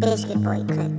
Biscuit Boy Clip.